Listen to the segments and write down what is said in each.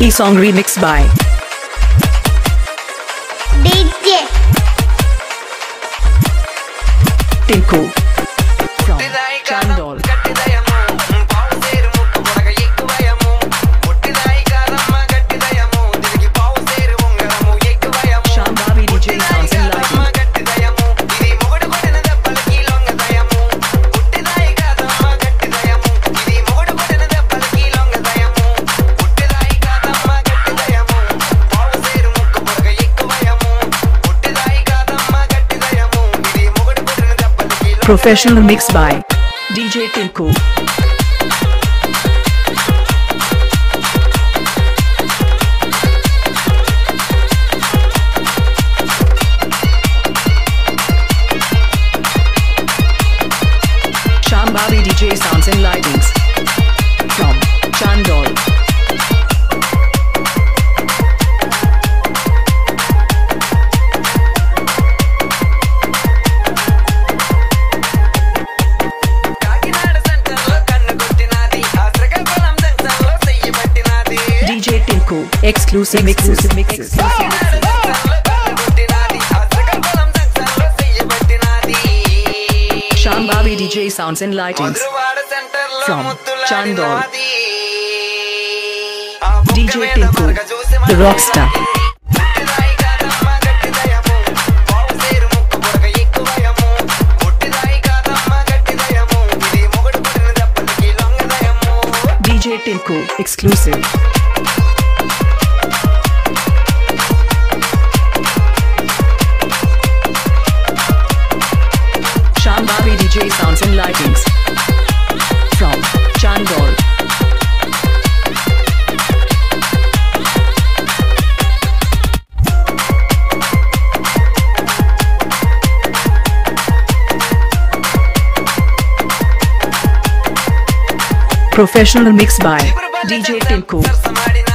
E-song remixed by DJ Tinku from Chandol. Professional mix by DJ Tinku. Tinku exclusive mixes. Exclusive mixes. Shambhavi DJ sounds and lightings from Chandol. DJ Tinku, the rockstar. DJ Tinku exclusive. Shambhavi DJ sounds and lightings from Chandol. Professional mix by DJ Tinku.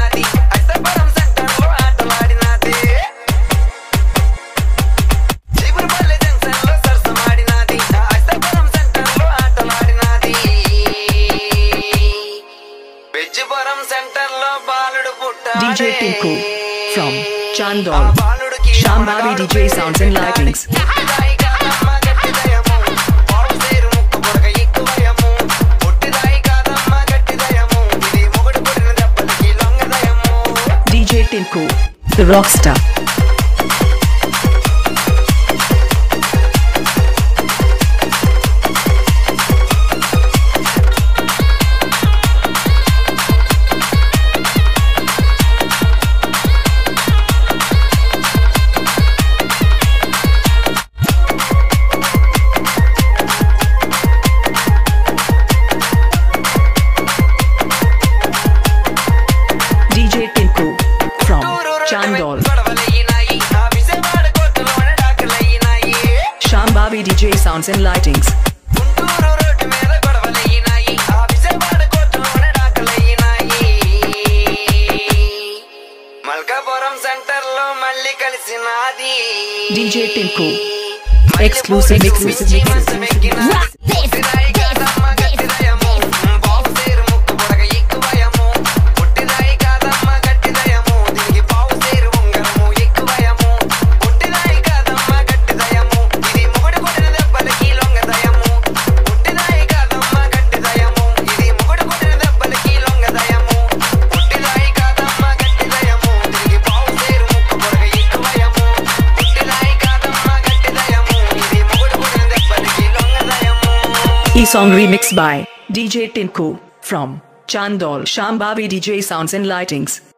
DJ Tinku from Chandol. Shambhavi DJ sounds and lightings. DJ Tinku, the rockstar. Sony DJ sounds and lightings. DJ Tinku. Exclusive mixes. E-song remixed by DJ Tinku from Chandol. Shambhavi DJ sounds and lightings.